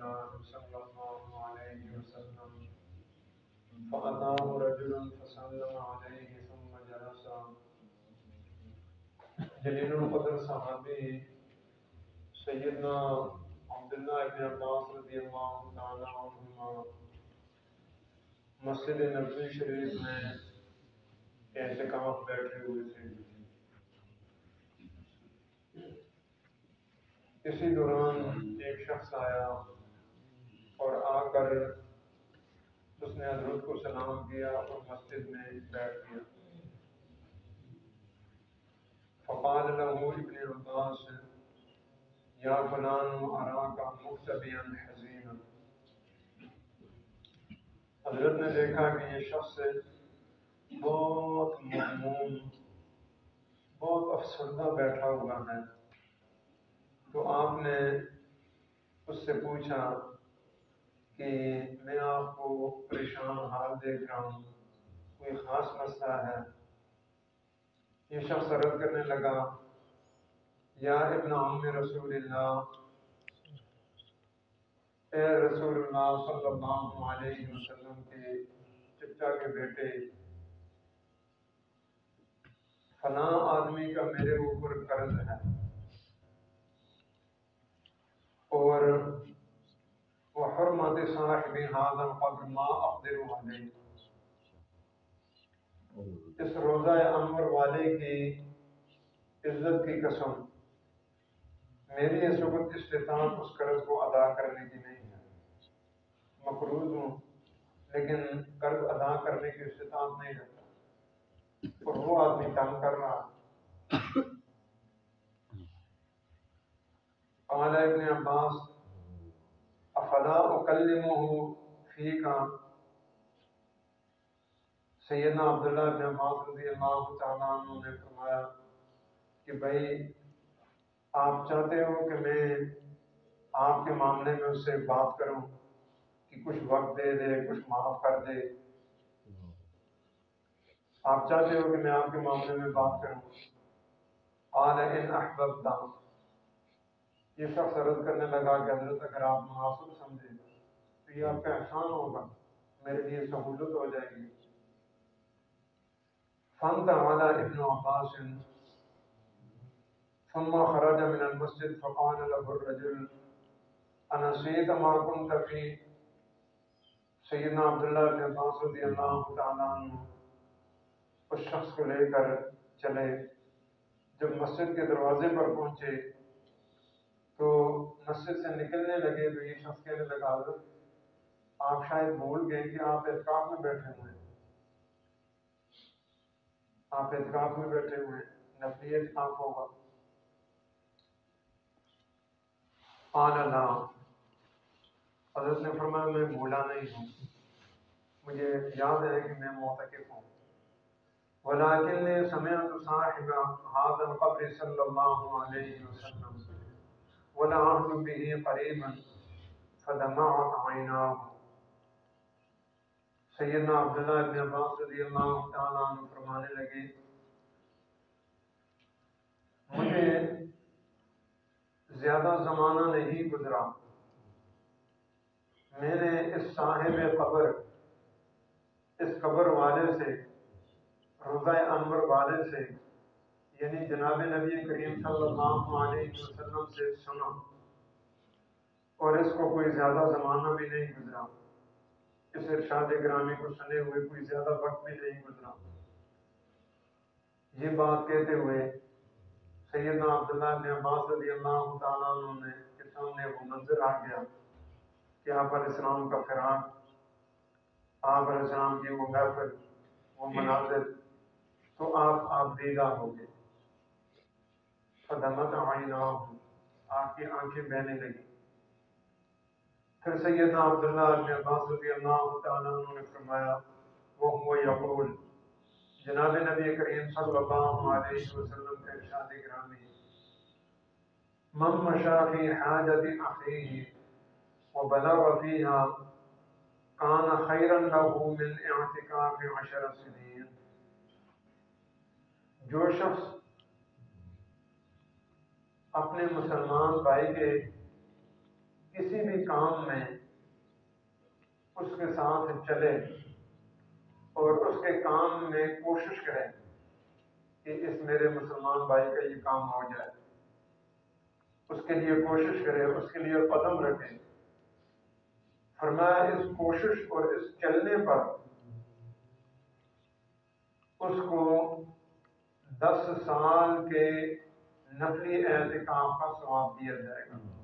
الله صلى الله عليه وسلم. فأتاه رجل فسلم عليه ثم جلس. جلیل القدر صحابی سیدنا عبداللہ ابن عباس رضی اللہ تعالی عنہما مسجد نبوی شریف میں اعتکاف بیٹھے ہوئے تھے۔ اسی دوران ایک شخص آیا۔ آ کر اس نے حضرت کو سلام کیا اور مسجد میں بیٹھ گیا۔ فقال له ابن عباس، یا فلان، اراک مختبیا حزینا. حضرت نے دیکھا کہ یہ شخص بہت مضموم بہت افسردہ بیٹھا ہوا ہے۔ تو آپ نے اس سے پوچھا کہ میں آپ کو پریشان حال دیکھ رہا ہوں، کوئی خاص مسئلہ ہے؟ یہ شخص رد کرنے لگا، یا ابن عم رسول اللہ، اے رسول اللہ صلی اللہ علیہ وسلم کے چچا کے بیٹے، فلاں آدمی کا میرے اوپر قرض ہے اور وحرمت صاحب هذا القبر ما اقدر علیہ اس روزہ انور والے کی عزت کی قسم میری اس وقت استطاعت اس قرض کو ادا کرنے کی نہیں ہے۔ مقروض ہوں، لیکن قرض ادا کرنے کی استطاعت نہیں رکھتا۔ اور وہ آدمی تنگ کر رہا۔ قال ابن عباس افلا اکلمه فیکا سیدنا عبداللہ ابن عباس رضی اللہ تعالیٰ عنہ نے فرمایا کہ بھائی، آپ چاہتے ہو کہ میں آپ کے معاملے میں اس سے بات کروں کہ کچھ وقت دے دے، کچھ معاف کر دے۔ آپ چاہتے ہو کہ میں آپ کے معاملے میں بات کروں۔ قال ان احببتا یہ شخص عرض کرنے لگا کہ حضرت اگر آپ مناسب سمجھے۔ تو یہ آپ کا احسان ہوگا، میرے لیے سہولت ہو جائے گی۔ فن تعالی ابن عباس ثم خرج من المسجد فقال له الرجل انا سيد ما كنت في؟ سیدنا عبداللہ ابن عباس رضی اللہ تعالیٰ عنہ، اس شخص کو لے کر چلے۔ جب مسجد کے دروازے پر پہنچے تو مسجد سے نکلنے لگے تو یہ شخص کہنے لگا، حضرت آپ شاید بھول گئے کہ آپ اعتکاف میں بیٹھے ہوئے ہیں۔ آپ اعتکاف میں بیٹھے ہوئے ہیں۔ نفلی اعتکاف ہوگا؟ قال اللہ۔ حضرت نے فرمایا، میں بھولا نہیں ہوں۔ مجھے یاد ہے کہ میں معتکف ہوں۔ ولكن سمعت صاحب هذا القبر صلى الله عليه وسلم۔ ولا ولعهد به قریبا، فدمعت عیناه سیدنا عبداللہ ابن عباس رضی اللہ تعالیٰ عنہ فرمانے لگے، مجھے زیادہ زمانہ نہیں گزرا۔ میں نے اس صاحب قبر، اس قبر والے سے روزہ انور والے سے یعنی جناب نبی کریم صلی اللہ علیہ وسلم سے سنا، اور اس کو کوئی زیادہ زمانہ بھی نہیں گزرا۔ اس ارشاد گرامی کو سنے ہوئے کوئی زیادہ وقت بھی نہیں گزرا۔ یہ بات کہتے ہوئے سیدنا عبداللہ بن عباس رضی اللہ تعالیٰ عنہ نے کے سامنے وہ منظر آ گیا کہ آپ علیہ السلام کا فراق، آپ علیہ السلام کی وہ محفل، وہ مناظر، تو آپ آپ دیدہ ہو گئے۔ فدمت عیناہ آپ کی آنکھیں بہنے لگی پھر سیدنا عبداللہ بن عباس رضی اللہ تعالیٰ عنہ نے فرمایا، وہ ہوا یقول، جناب نبی کریم صلی اللہ علیہ وسلم کا ارشاد گرامی من مشا فی حاجت اخیہ وبلغ فیها کان خیرا له من اعتکاف عشر سنین۔ جو شخص اپنے مسلمان بھائی کے کسی بھی کام میں اس کے ساتھ چلے اور اس کے کام میں کوشش کرے کہ اس میرے مسلمان بھائی کا یہ کام ہو جائے۔ اس کے لیے کوشش کرے، اس کے لیے قدم رکھے۔ فرمایا، اس کوشش اور اس چلنے پر اس کو دس سال کے نفلی احتکام کا ثواب دیا جائے گا۔